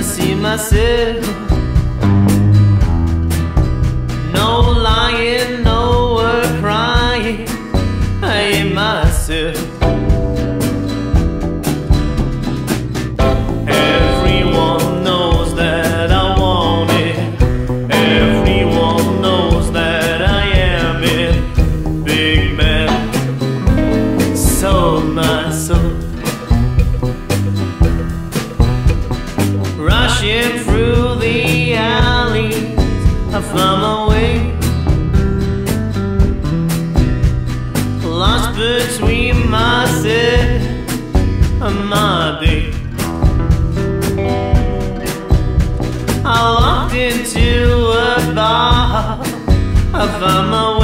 I see I found my way. Lost between myself and my babe. I walked into a bar, I found my